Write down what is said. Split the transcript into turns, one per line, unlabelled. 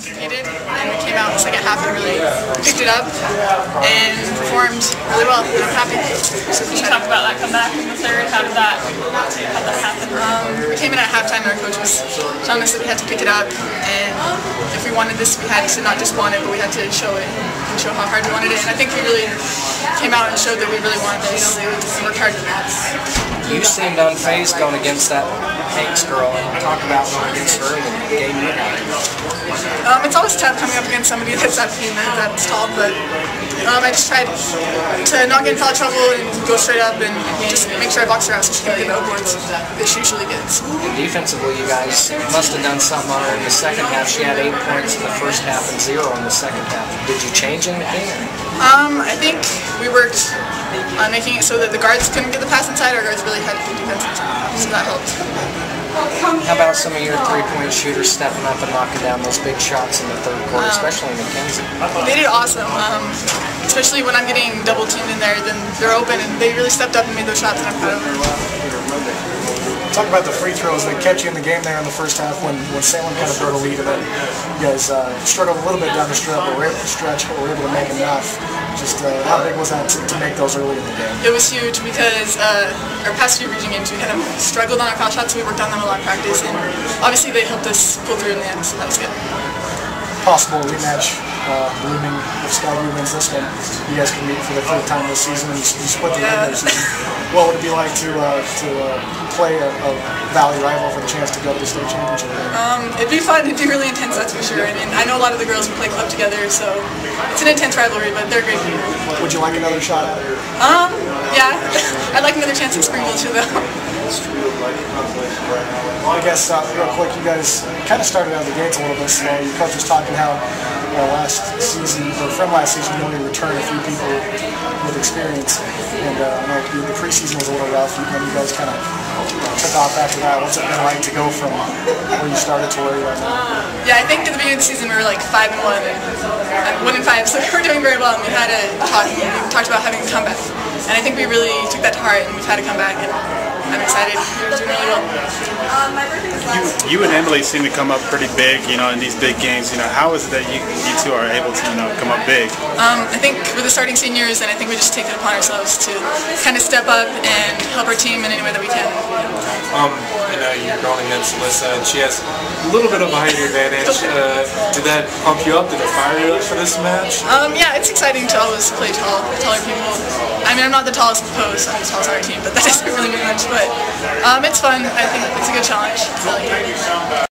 competed, and we came out in the second half and really picked it up and performed really well. And I'm happy.
So Can you talk about that comeback in the third? How did that, how did that happen?
Um, we came in at halftime and our coach was telling us that we had to pick it up, and if we wanted this, we had to not just want it, but we had to show it and show how hard we wanted it. And I think we really came out and showed that we really wanted this and worked hard for that.
You seemed unfazed going against that Hanks girl and talk about going against her the game you had.
Um, it's always tough coming up against somebody that's that, that's tall, but um, I just tried to not get in foul trouble and go straight up and just make sure I box her out so she can get the boards that she usually gets.
And defensively, you guys must have done something on her in the second half. She had eight points in the first half and zero in the second half. Did you change anything?
Um, I think we worked on making it so that the guards couldn't get the pass inside. Our guards really had good defense inside, so that helped.
How about some of your three-point shooters stepping up and knocking down those big shots in the third quarter, especially Mackenzie?
They did awesome. Um, especially when I'm getting double teamed in there, then they're open and they really stepped up and made those shots and I'm proud of them.
Talk about the free throws that kept you in the game there in the first half when, when Salem kind of broke a lead and then you guys uh, struggled a little bit down the stretch, but were able to stretch, but were able to make enough. Just uh, how big was that to, to make those early in the game?
It was huge because uh, our past few region games we kind of struggled on our foul shots. We worked on them a lot in practice, and obviously they helped us pull through in the end, so that was good.
Possible rematch uh, looming if Skyview wins this one. You guys can meet for the third time this season and you, you split the
Yeah.
regular season. What would it be like to uh, to uh, play a, a Valley rival for the chance to go to the state championship?
Um, it'd be fun. It'd be really intense, that's for sure. I mean, I know a lot of the girls who play club together, so it's an intense rivalry, but they're great people.
Would you like another shot at it?
Um, yeah, I'd like another chance in Springville too, though.
I guess uh, real quick, you guys kind of started out of the gates a little bit slow. Your coach was talking how uh, last season, or from last season, you only returned a few people with experience, and uh, I know the preseason was a little rough. And then you guys kind of took off after that. What's it been like to go from where you started to where you are now?
Yeah, I think at the beginning of the season we were like five and one, and one and five, so we were doing very well. And we had a talk. We talked about having a comeback, and I think we really took that to heart, and we've had a comeback, and I'm excited. We're doing really well.
You, you and Emily seem to come up pretty big, you know, in these big games. You know, how is it that you, you two are able to, you know, come up big?
Um, I think we're the starting seniors, and I think we just take it upon ourselves to kind of step up and help our team in any way that we can.
Um, I know you're going against Alyssa, and she has a little bit of a height advantage. Uh, did that pump you up? Did it fire you up for this match?
Um, yeah, it's exciting to always play tall, taller people. I mean, I'm not the tallest in the post, I'm the tallest on our team, but that doesn't really mean much. But um, it's fun. I think it's a good challenge.